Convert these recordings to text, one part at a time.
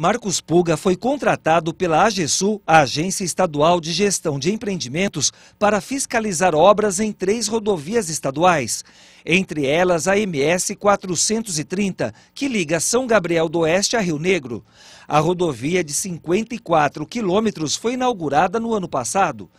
Marcos Puga foi contratado pela AGESU, a Agência Estadual de Gestão de Empreendimentos, para fiscalizar obras em três rodovias estaduais. Entre elas, a MS 430, que liga São Gabriel do Oeste a Rio Negro. A rodovia de 54 quilômetros foi inaugurada no ano passado.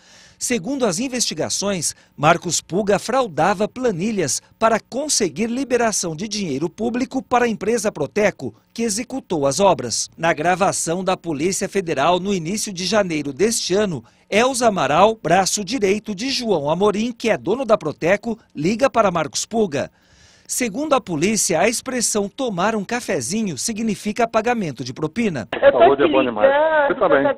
Segundo as investigações, Marcos Puga fraudava planilhas para conseguir liberação de dinheiro público para a empresa Proteco, que executou as obras. Na gravação da Polícia Federal no início de janeiro deste ano, Elza Amaral, braço direito de João Amorim, que é dono da Proteco, liga para Marcos Puga. Segundo a polícia, a expressão tomar um cafezinho significa pagamento de propina. Eu tô te é bom demais. Você ligando também. pra,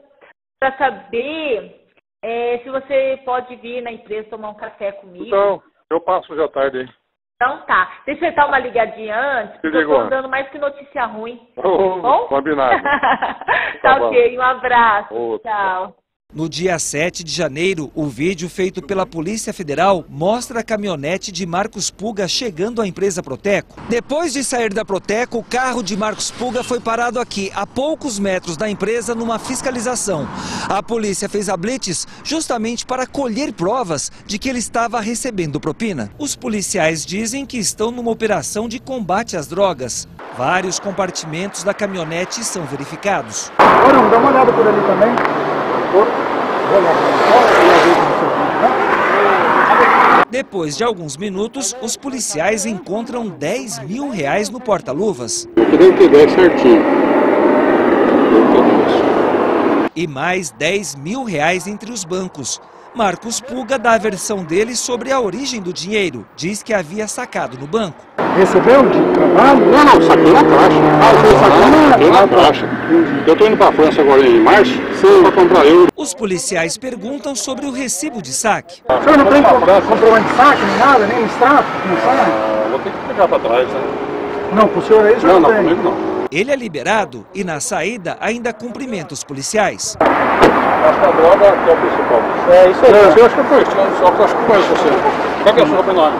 pra saber é, se você pode vir na empresa tomar um café comigo. Então, eu passo à tarde aí. Então tá. Deixa eu dar uma ligadinha antes, porque eu tô dando mais que notícia ruim. Ô, Bom? Combinado. tá Tá ok, um abraço. Outro. Tchau. No dia 7 de janeiro, o vídeo feito pela Polícia Federal mostra a caminhonete de Marcos Puga chegando à empresa Proteco. Depois de sair da Proteco, o carro de Marcos Puga foi parado aqui, a poucos metros da empresa, numa fiscalização. A polícia fez a blitz justamente para colher provas de que ele estava recebendo propina. Os policiais dizem que estão numa operação de combate às drogas. Vários compartimentos da caminhonete são verificados. Dá uma olhada por ali também. Depois de alguns minutos, os policiais encontram 10 mil reais no porta-luvas e mais 10 mil reais entre os bancos. Marcos Puga dá a versão dele sobre a origem do dinheiro. Diz que havia sacado no banco. Recebeu de trabalho? Não, não, saquei na caixa. Ah, você sacou na- Saquei na Ah, caixa. Eu tô indo pra França agora em março pra comprar euro. Os policiais perguntam sobre o recibo de saque. O senhor não tem compro- comprovante de saque, nem nada, nem extrato, não sabe? Ah, vou ter que pegar pra trás, né? Não, pro senhor aí o senhor Não, não, não, tem. comigo não. Ele é liberado e, na saída, ainda cumprimenta os policiais. Acho que a droga que é o principal. É isso aí. Eu acho que foi isso. Só que eu acho que conheço você. Qual que é o seu sobrenome?